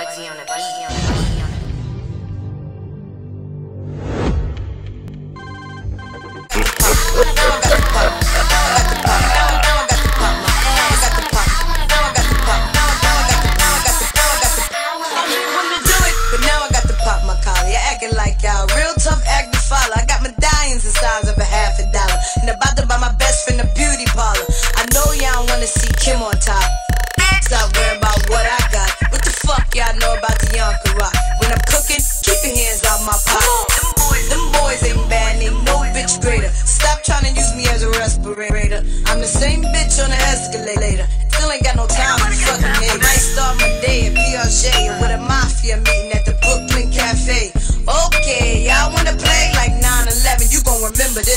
Bud's unit. Bud's unit. Like y'all, real tough act to follow. I got medallions the size of a half a dollar, and about to buy my best friend a beauty parlor. I know y'all wanna see Kim on top. The same bitch on the escalator. Still ain't got no time to fucking it. Might start my day at PRJ with a mafia meeting at the Brooklyn Cafe. Okay, I wanna play like 9 11. You gon' remember this.